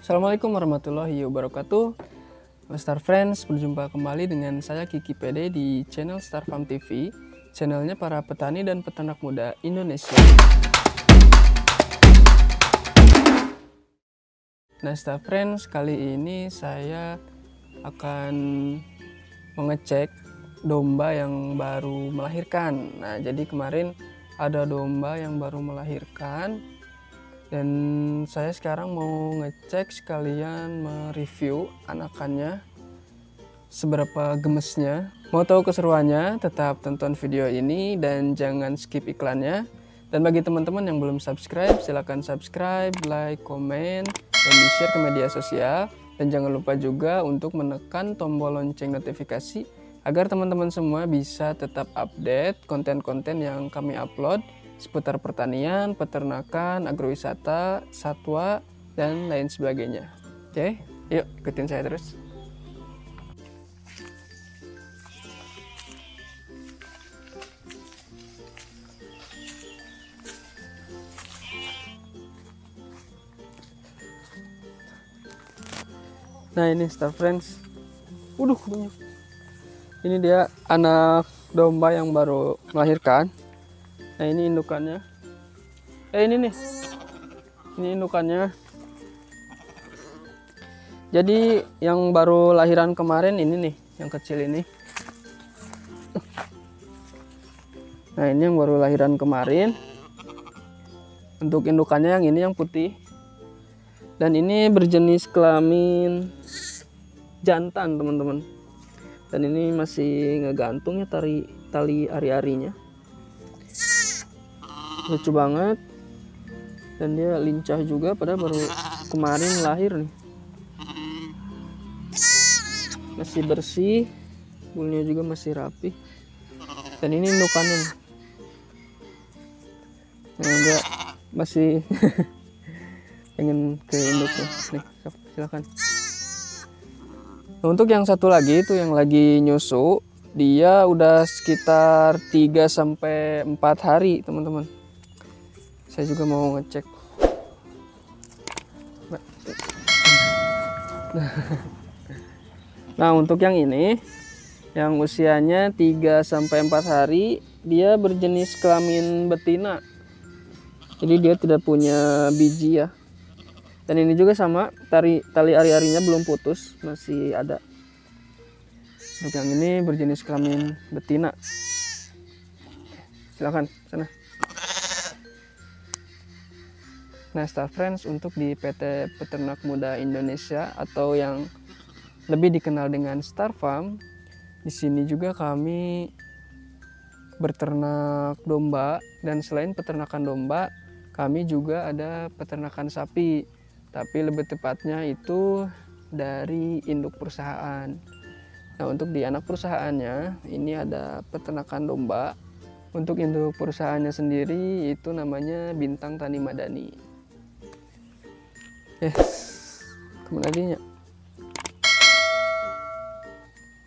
Assalamualaikum warahmatullahi wabarakatuh. Star Friends, berjumpa kembali dengan saya Kiki PD di channel Star Farm TV Channelnya para petani dan peternak muda Indonesia. Nah Star Friends, kali ini saya akan mengecek domba yang baru melahirkan. Nah jadi kemarin ada domba yang baru melahirkan dan saya sekarang mau ngecek sekalian mereview anakannya seberapa gemesnya. Mau tahu keseruannya tetap tonton video ini dan jangan skip iklannya. Dan bagi teman-teman yang belum subscribe silahkan subscribe like komen dan di share ke media sosial. Dan jangan lupa juga untuk menekan tombol lonceng notifikasi agar teman-teman semua bisa tetap update konten-konten yang kami upload seputar pertanian, peternakan, agrowisata, satwa, dan lain sebagainya. Oke, yuk ikutin saya terus. Nah ini Star Friends. Waduh. Ini dia anak domba yang baru melahirkan nah ini indukannya. Eh ini nih. Ini indukannya. Jadi yang baru lahiran kemarin ini nih yang kecil ini. Nah ini yang baru lahiran kemarin. Untuk indukannya yang ini yang putih. Dan ini berjenis kelamin jantan teman-teman. Dan ini masih ngegantung ya tali ari-arinya lucu banget. Dan dia lincah juga pada baru kemarin lahir nih. Masih bersih bulunya juga masih rapi. Dan ini indukannya nah dia masih pengen ke induknya nih silakan. Untuk yang satu lagi itu yang lagi nyusu dia udah sekitar 3 sampai 4 hari teman-teman saya juga mau ngecek. Nah untuk yang ini yang usianya 3 sampai 4 hari dia berjenis kelamin betina. Jadi dia tidak punya biji ya. Dan ini juga sama tali tali ari-arinya belum putus masih ada. Untuk yang ini berjenis kelamin betina. Silakan sana Star Friends untuk di PT Peternak Muda Indonesia atau yang lebih dikenal dengan Star Farm, di sini juga kami berternak domba dan selain peternakan domba, kami juga ada peternakan sapi. Tapi lebih tepatnya itu dari induk perusahaan. Nah, untuk di anak perusahaannya ini ada peternakan domba. Untuk induk perusahaannya sendiri itu namanya Bintang Tani Madani yes. Ya.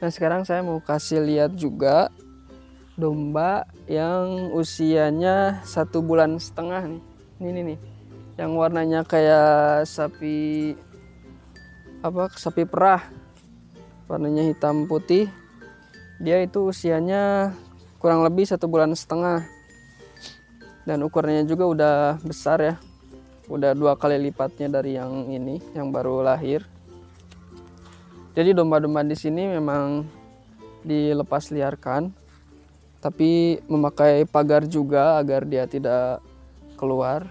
Nah sekarang saya mau kasih lihat juga domba yang usianya satu bulan setengah nih. Ini, ini nih yang warnanya kayak sapi apa sapi perah. Warnanya hitam putih. Dia itu usianya kurang lebih satu bulan setengah. Dan ukurannya juga udah besar ya udah dua kali lipatnya dari yang ini yang baru lahir. Jadi domba-domba di sini memang dilepas liarkan tapi memakai pagar juga agar dia tidak keluar.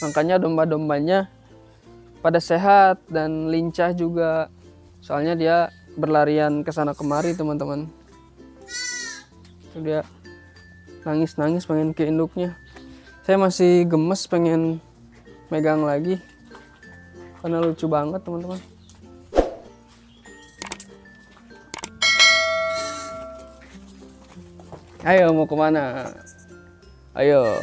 Makanya domba-dombanya pada sehat dan lincah juga. Soalnya dia berlarian ke sana kemari teman-teman. Dia. Nangis-nangis pengen ke induknya saya masih gemes pengen megang lagi. Karena lucu banget teman-teman. Ayo mau ke mana? Ayo.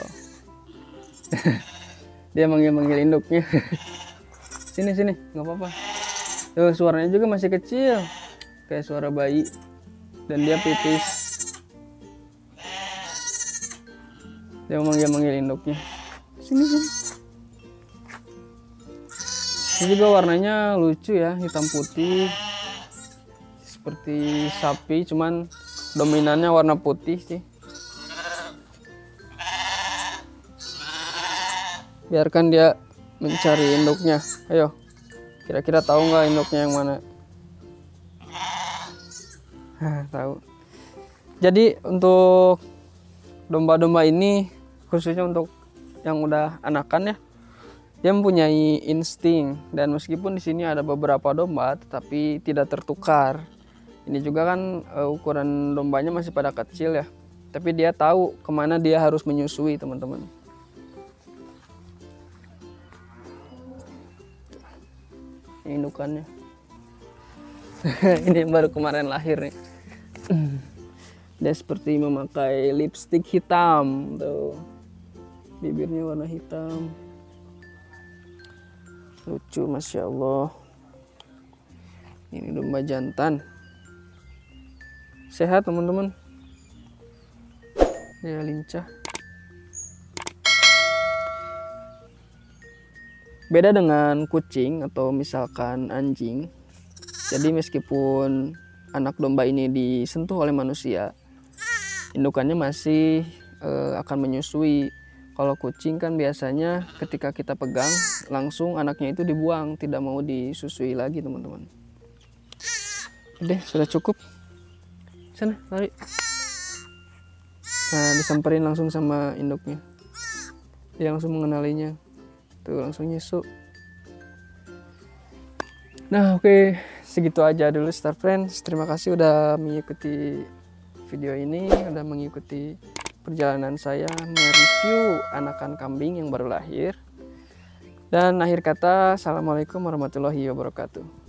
Dia manggil-manggil induknya. Sini sini. Nggak apa-apa. Tuh, suaranya juga masih kecil. Kayak suara bayi. Dan dia pipis dia manggil manggil induknya. Sini sini. Ini juga warnanya lucu ya hitam putih. Seperti sapi cuman dominannya warna putih sih. Biarkan dia mencari induknya. Ayo kira-kira tahu nggak induknya yang mana? Tahu. Jadi untuk domba-domba ini khususnya untuk yang udah anakan ya. Dia mempunyai insting dan meskipun di sini ada beberapa domba tetapi tidak tertukar. Ini juga kan uh, ukuran dombanya masih pada kecil ya. Tapi dia tahu ke mana dia harus menyusui teman-teman. Ini indukannya. Ini baru kemarin lahir nih. Dia seperti memakai lipstick hitam tuh bibirnya warna hitam. Lucu masya Allah. Ini domba jantan. Sehat teman-teman? Dia lincah. Beda dengan kucing atau misalkan anjing. Jadi meskipun anak domba ini disentuh oleh manusia indukannya masih uh, akan menyusui kalau kucing kan biasanya ketika kita pegang langsung anaknya itu dibuang tidak mau disusui lagi teman-teman. Udah sudah cukup? Sana lari. Nah disamperin langsung sama induknya. Dia langsung mengenalinya. Tuh langsung nyesuk. Nah oke. Okay. segitu aja dulu Star Friends. Terima kasih udah mengikuti video ini udah mengikuti perjalanan saya mereview anakan kambing yang baru lahir. Dan akhir kata, Assalamualaikum warahmatullahi wabarakatuh.